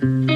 Bye.